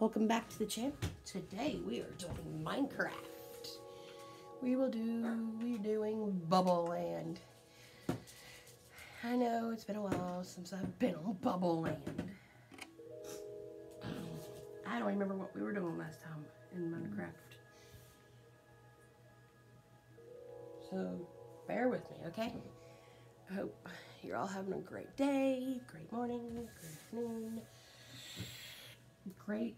Welcome back to the channel. Today we are doing Minecraft. We will do, we're doing Bubble Land. I know it's been a while since I've been on Bubble Land. I don't remember what we were doing last time in Minecraft. So bear with me, okay? I hope you're all having a great day, great morning, great afternoon, great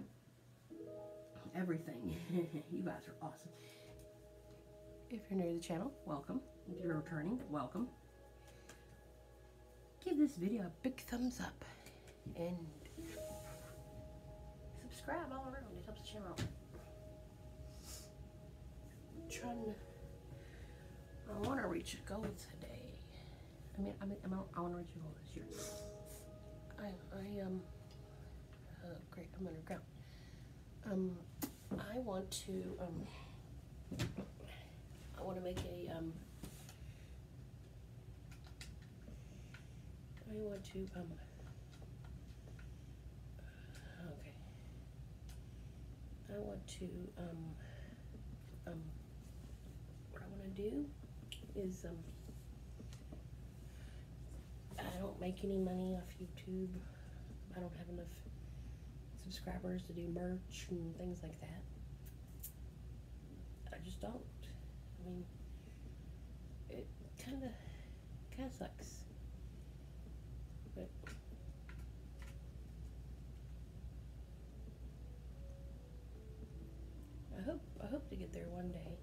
everything. you guys are awesome. If you're new to the channel, welcome. If you're returning, welcome. Give this video a big thumbs up and subscribe all around. It helps the channel out. trying to, I want to reach a goal today. I mean, I mean, I want to reach a goal this year. I, I um, uh, great, I'm underground. Um, I want to, um, I want to make a, um, I want to, um, okay. I want to, um, um, what I want to do is, um, I don't make any money off YouTube. I don't have enough subscribers to do merch and things like that. I just don't. I mean, it kind of, kind of sucks. But I hope, I hope to get there one day.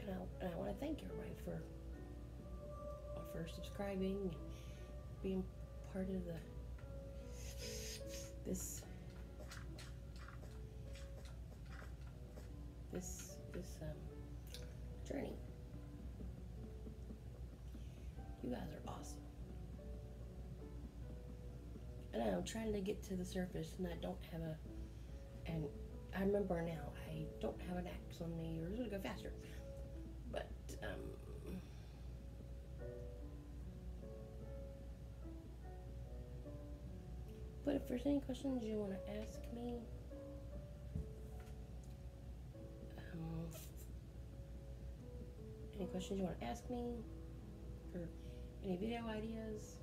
And I, and I want to thank everybody for, for subscribing and being part of the this this this um, journey. You guys are awesome. And I'm trying to get to the surface and I don't have a and I remember now I don't have an axe on me or it's gonna go faster. But um But if there's any questions you want to ask me, um, any questions you want to ask me, or any video ideas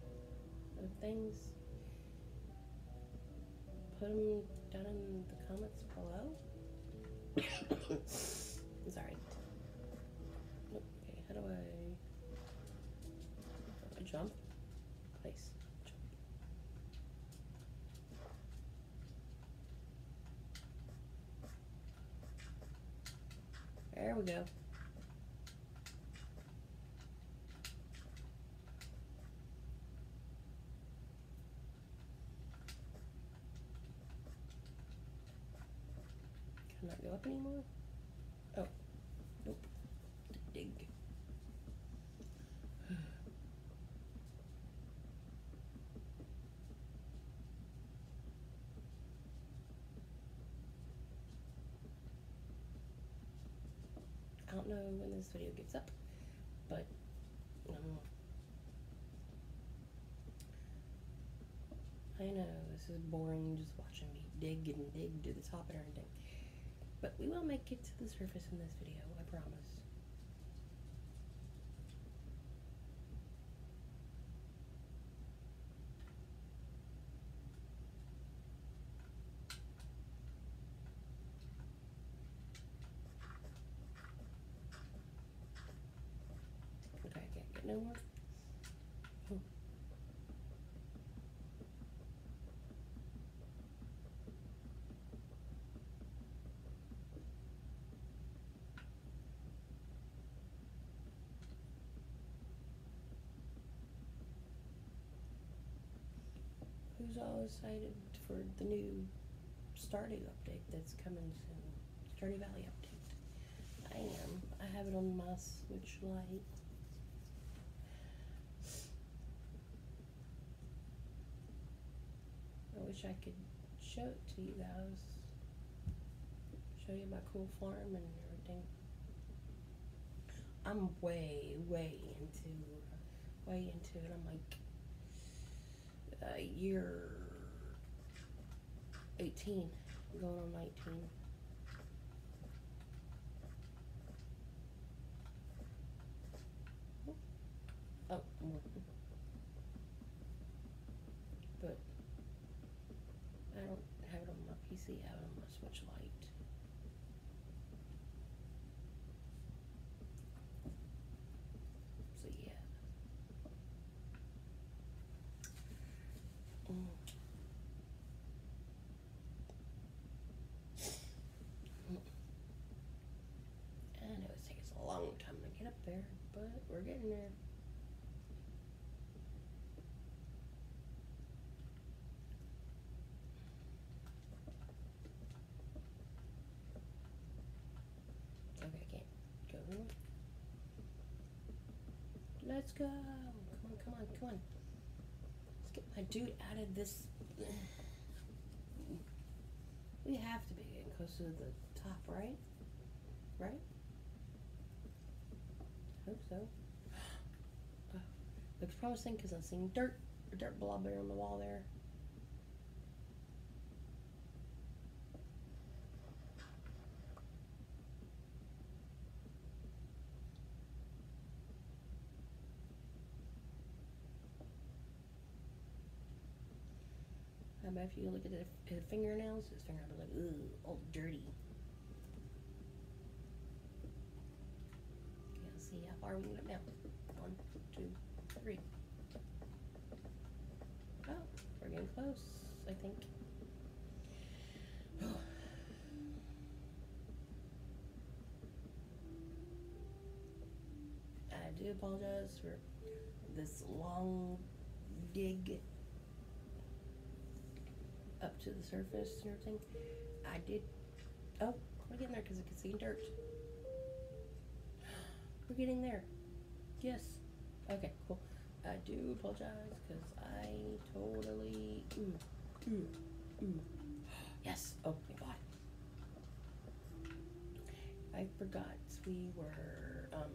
of things, put them down in the comments below. Sorry. Okay, do I, how do I jump? There we go. Can that go up anymore? Oh, nope. Dig. I don't know when this video gets up, but um, I know this is boring just watching me dig and dig to the top and everything. But we will make it to the surface in this video, I promise. Okay, I can't get no more. Oh. Who's all excited for the new Stardew update that's coming soon? Stardew Valley update. I am. I have it on my Switch Lite. I wish I could show it to you guys. Show you my cool farm and everything. I'm way, way into, way into it. I'm like a year, 18, going on 19. Oh, more. But I don't have it on my PC, I have it on my Switch Lite. So yeah. Mm. Mm. I know it's taking us a long time to get up there, but we're getting there. Okay, I can't go. Let's go. Come on, come on, come on. Let's get my dude out of this. We have to be getting close to the top, right? Right? Hope so. Looks promising because I'm seeing dirt, a dirt blob there on the wall there. I bet if you look at his fingernails, his fingernails are like, ooh, all dirty. Okay, can get now. One, two, three. Oh, we're getting close, I think. I do apologize for this long dig up to the surface and everything. I did. Oh, we're getting there because I can see dirt. We're getting there. Yes. Okay, cool. I do apologize because I totally. Mm, mm, mm. Yes. Oh my god. I forgot we were. Um,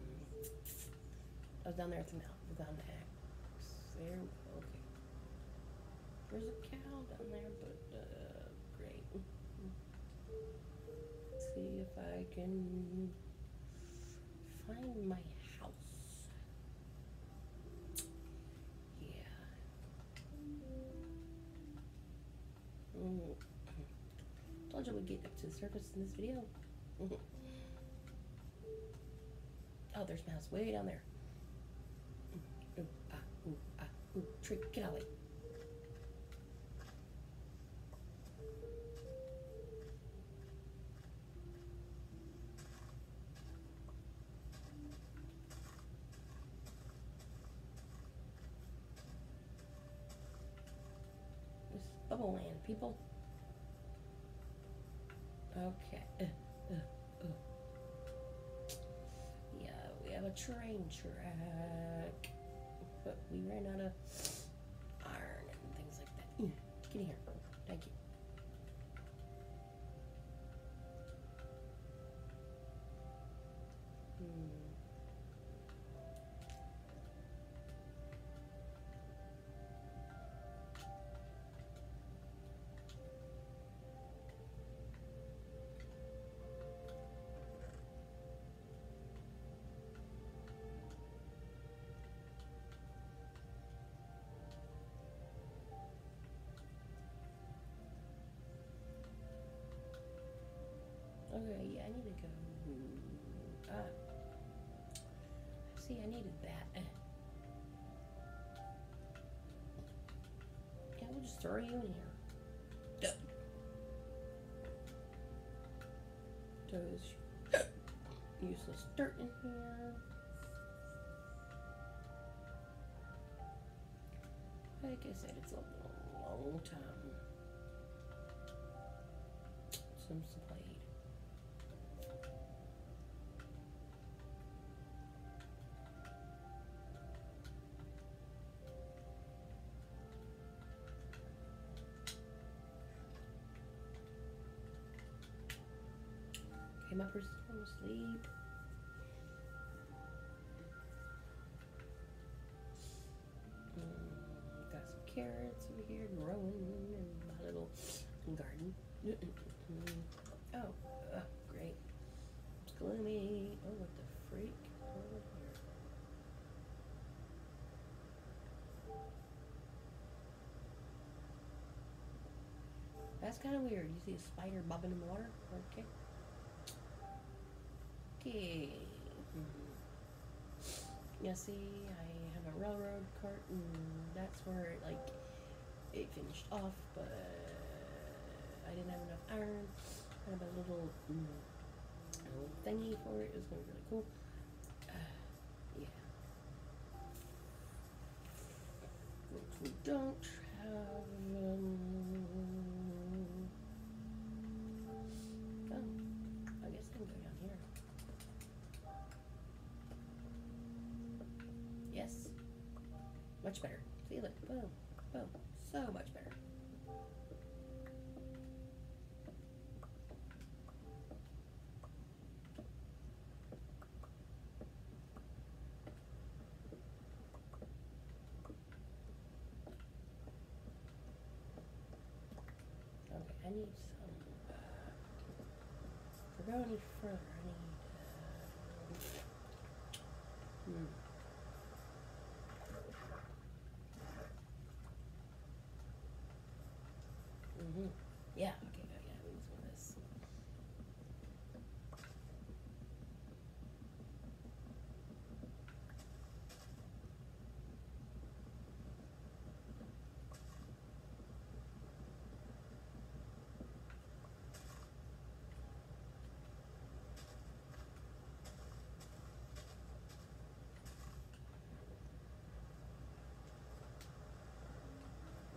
I was down there at the mouth. Down the. There. Okay. There's a cow down there, but uh, great. Let's see if I can find my house. Yeah. Mm. Told you we'd get up to the surface in this video. oh, there's my house way down there. Ooh, ah, ooh, ah, ooh, get out of the way. This is Bubble Land, people. Okay. Uh, uh, uh. Yeah, we have a train track, Okay, yeah, I need to go. Ah. See, I needed that. Eh. Yeah, we'll just throw you in here. Duh. There's useless dirt in here. Like I said, it's a long, long time since I. Okay, my person's going to sleep. Mm, got some carrots over here growing in my little garden. Oh, uh, great. It's gloomy. Oh, what the freak? That's kind of weird. You see a spider bobbing in the water? Okay. Okay. Yeah, see, I have a railroad cart, and that's where it, like it finished off, but I didn't have enough iron. I have a little, mm, little thingy for it. It was gonna be really cool. Uh, yeah. Which we don't have. Need some. If we go any further, I need. Uh. Mm-hmm. Yeah, okay, yeah, yeah, we need some of this.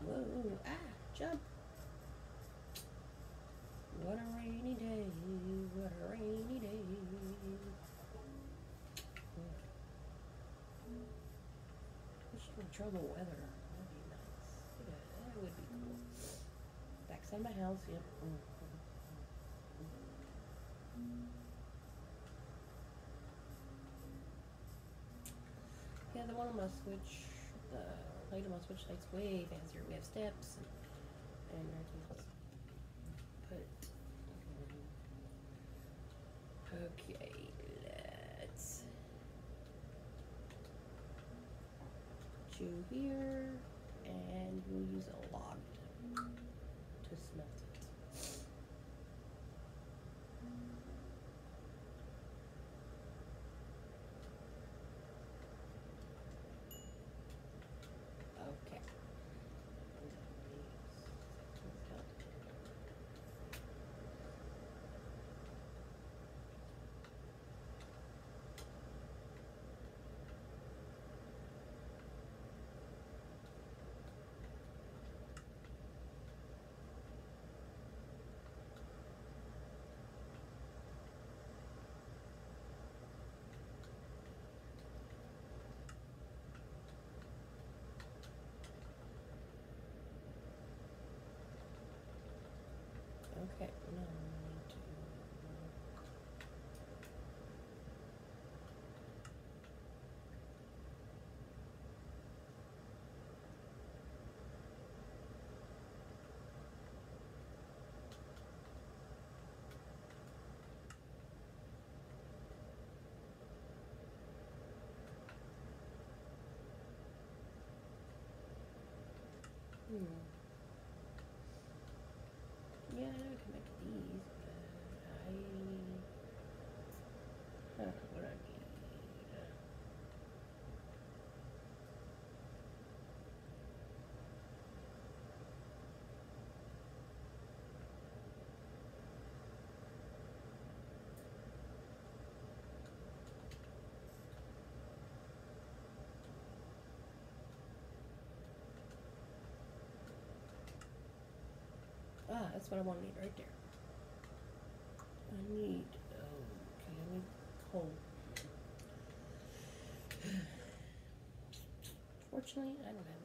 Whoa, ah, jump. What a rainy day, what a rainy day. Wish you control the weather. That'd be nice. Yeah, that would be cool. Backside my house, yep. Mm. Yeah, the one on my switch, the light on my Switch Lite's way fancier. We have steps and, and put. Okay, let's chew here, and we'll use a log to, to smelt it. Okay. Okay, now we need to. Hmm. Yeah, I know I can make these, but I. I don't know what I need. Ah, that's what I want to need right there. I need. Okay, I need coal. Fortunately, I don't have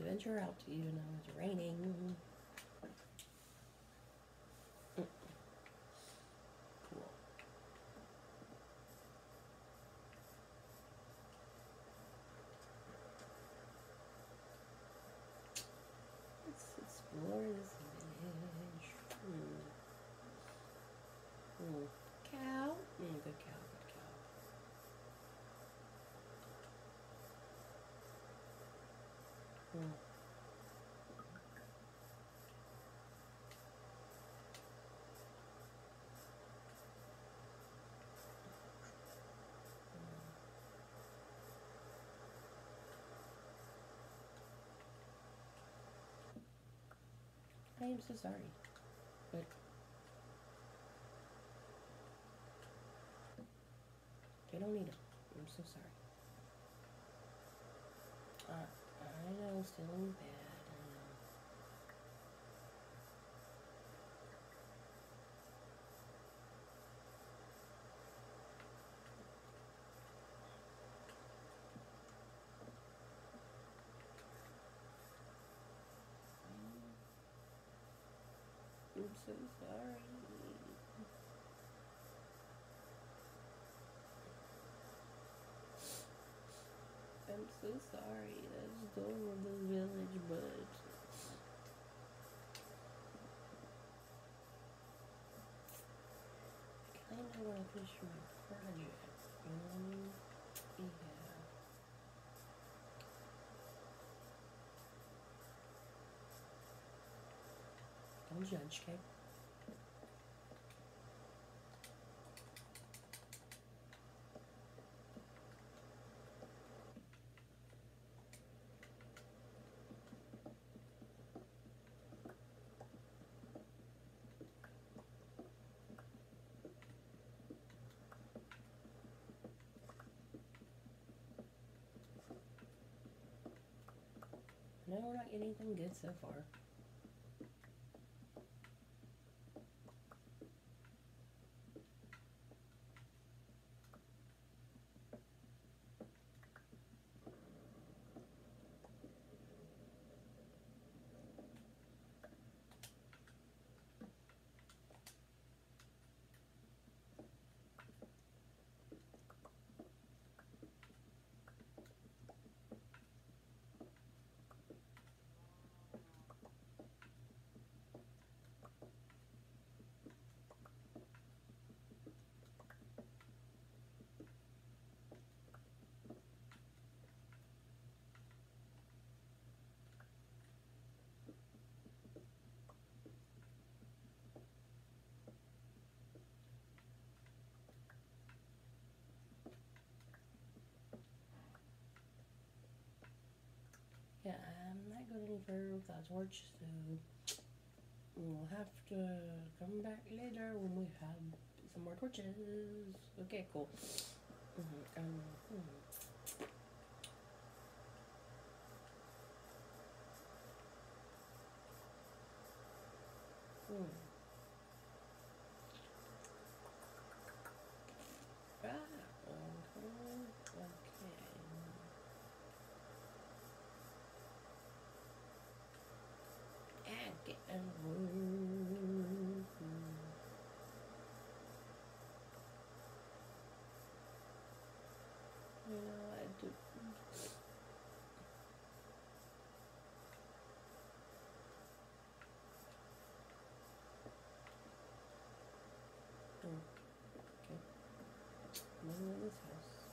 venture out even though it's raining. Mm. Cool. Let's explore this village. Hmm. Hmm. Cow? Mm, good cow, good cow. Hmm. I am so sorry. But they don't need it. I'm so sorry. Uh, I know, it's feeling bad. I know. I'm so sorry. I'm so sorry. That's the door of the village, but I kind of want to finish my project. I mean? Yeah. Okay? No, we're not getting anything good so far. Yeah, Any with that torch, so we'll have to come back later when we have some more torches. Okay, cool. hmm Um, hmm. Hmm. Ah, uh-huh, okay. Egg and room. You know, I do. Oh, okay. Living in this house.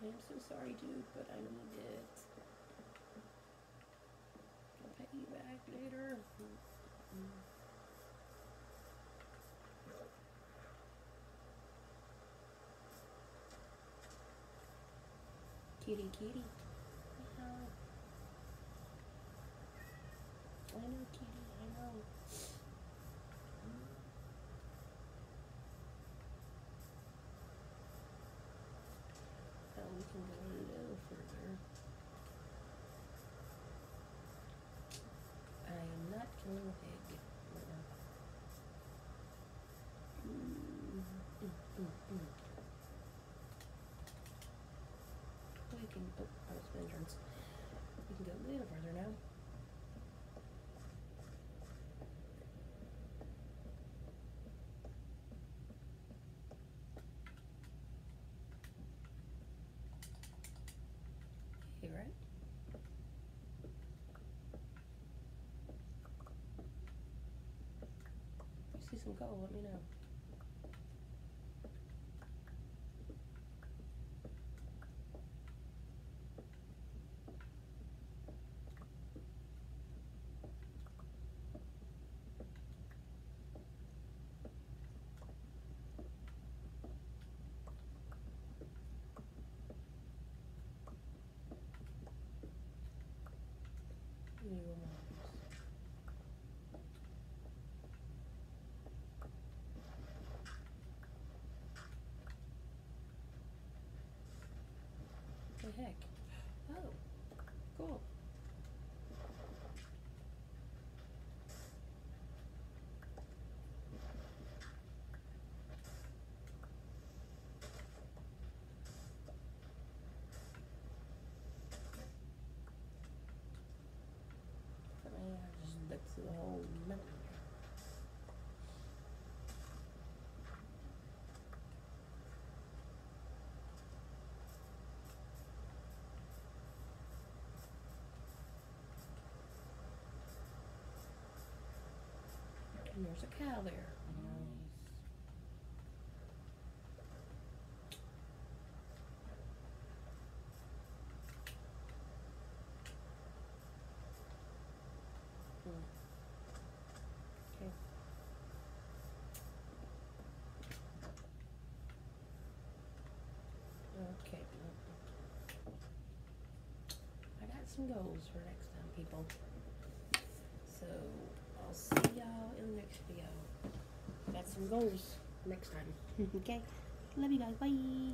Hmm. I'm so sorry, dude, but I need it. I'll pay you back later. Kitty, kitty. I know, kitty, I know. Now we can go a little further. Oh, that was entrance. You can go a little further now. Right? You see some gold, let me know. You will. The heck? Oh, cool. I mean, Through the whole there's a cow there. Nice. Hmm. Okay. Okay. I got some goals for next time, people. So I'll see y'all in the next video. Got some goals next time. okay. Love you guys. Bye.